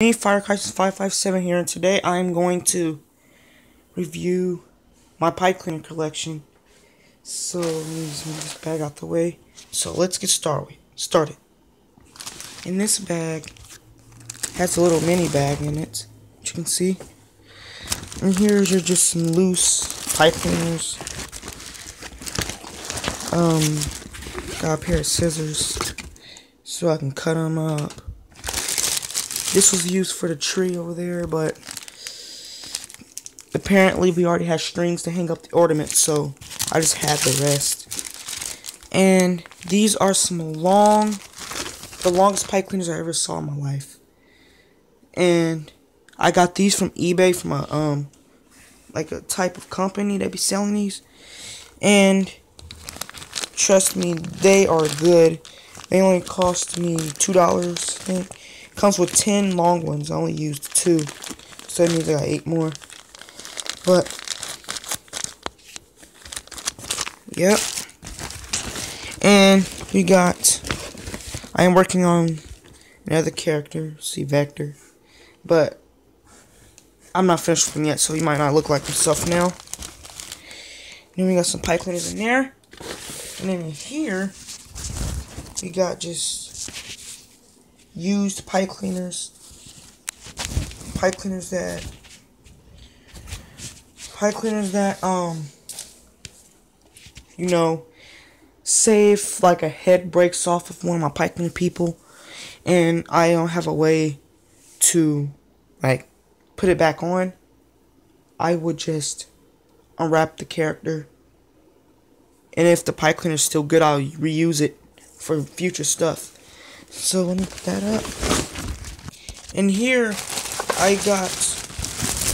Me, Fire Crisis 557 here, and today I'm going to review my pipe cleaner collection. So, let me just move this bag out the way. So, let's get started. started. In this bag, has a little mini bag in it, which you can see. And here's your just some loose pipe cleaners. Um, got a pair of scissors so I can cut them up. This was used for the tree over there, but apparently we already had strings to hang up the ornaments, so I just had the rest. And these are some long, the longest pipe cleaners I ever saw in my life. And I got these from eBay from a um like a type of company that be selling these. And trust me, they are good. They only cost me two dollars, I think. Comes with 10 long ones. I only used two. So that means I got eight more. But, yep. And we got, I am working on another character, see Vector. But, I'm not finished with him yet, so he might not look like himself now. Then we got some pipe cleaners in there. And then in here, we got just used pipe cleaners. Pipe cleaners that pipe cleaners that um you know say if like a head breaks off of one of my pipe cleaner people and I don't have a way to like put it back on, I would just unwrap the character. And if the pipe cleaner is still good, I'll reuse it for future stuff. So let me put that up. And here I got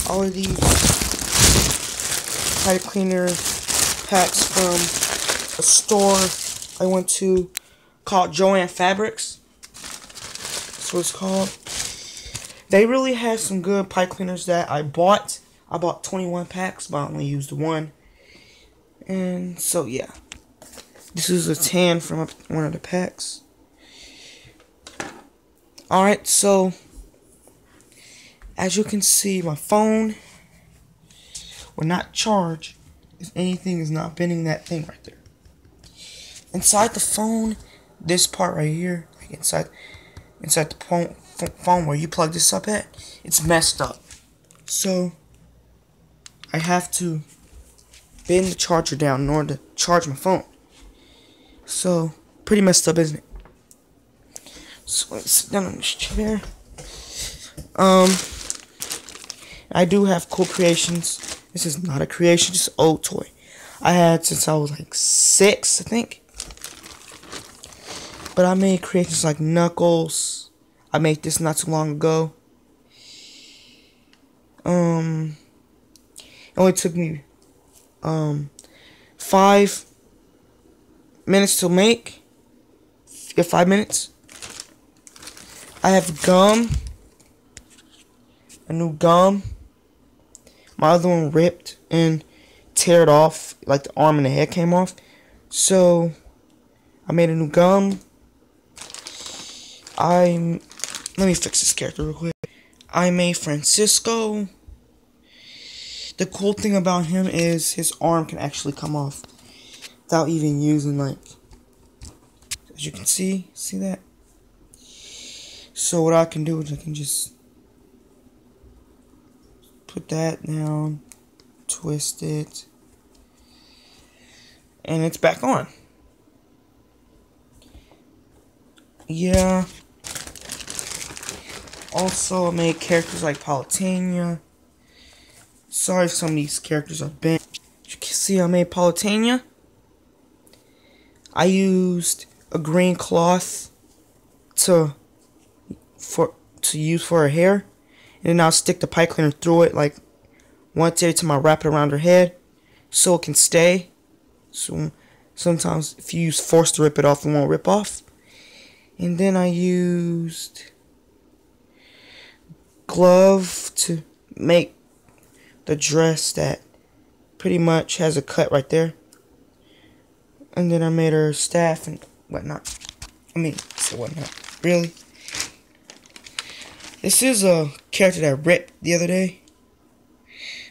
all of these pipe cleaner packs from a store I went to called Joann Fabrics. That's what it's called. They really have some good pipe cleaners that I bought. I bought 21 packs, but I only used one. And so, yeah. This is a tan from one of the packs. Alright, so as you can see, my phone will not charge if anything is not bending that thing right there. Inside the phone, this part right here, inside inside the phone, phone where you plug this up at, it's messed up. So I have to bend the charger down in order to charge my phone. So pretty messed up, isn't it? So let's sit down on this chair. Um, I do have cool creations. This is not a creation, just old toy. I had since I was like six, I think. But I made creations like Knuckles. I made this not too long ago. Um, it only took me um five minutes to make. Yeah, five minutes. I have gum. A new gum. My other one ripped and teared off. Like the arm and the head came off. So, I made a new gum. I'm... Let me fix this character real quick. I made Francisco. The cool thing about him is his arm can actually come off without even using like as you can see see that so what I can do is I can just put that down, twist it, and it's back on. Yeah. Also, I made characters like Palutena. Sorry if some of these characters are bent. You can see I made Palutena. I used a green cloth to for to use for her hair. And then I'll stick the pipe cleaner through it like once every time I wrap it around her head so it can stay. So sometimes if you use force to rip it off, it won't rip off. And then I used glove to make the dress that pretty much has a cut right there. And then I made her staff and whatnot. I mean, so whatnot. Really? This is a character that ripped the other day.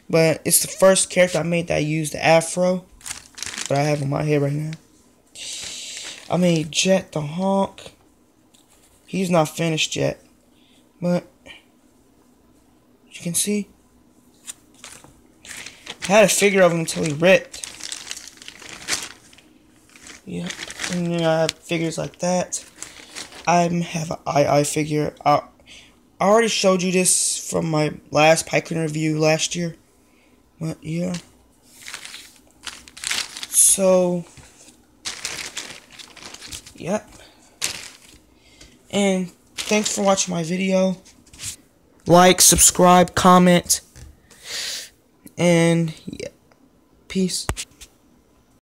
But it's the first character I made that I used the afro. But I have on my head right now. I made Jet the Hawk. He's not finished yet. But you can see. I had a figure of him until he ripped. Yep. And then I have figures like that. I have an I figure. I, I already showed you this from my last Piker review last year. But yeah. So, yep. And thanks for watching my video. Like, subscribe, comment, and yeah. Peace.